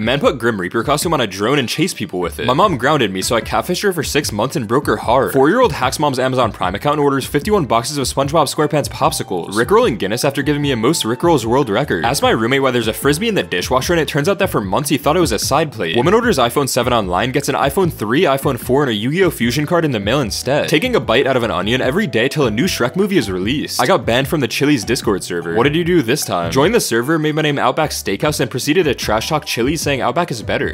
Man put Grim Reaper costume on a drone and chased people with it. My mom grounded me, so I catfished her for six months and broke her heart. Four-year-old hacks mom's Amazon Prime account and orders 51 boxes of SpongeBob SquarePants popsicles. Rickrolling Guinness after giving me a most Rickrolls world record. Asked my roommate why there's a frisbee in the dishwasher and it turns out that for months he thought it was a side plate. Woman orders iPhone 7 online, gets an iPhone 3, iPhone 4, and a Yu-Gi-Oh! Fusion card in the mail instead. Taking a bite out of an onion every day till a new Shrek movie is released. I got banned from the Chili's Discord server. What did you do this time? Joined the server, made my name Outback Steakhouse, and proceeded to trash talk Chili's saying Outback is better.